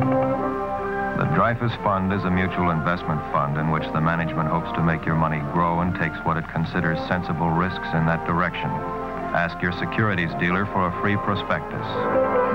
The Dreyfus Fund is a mutual investment fund in which the management hopes to make your money grow and takes what it considers sensible risks in that direction. Ask your securities dealer for a free prospectus.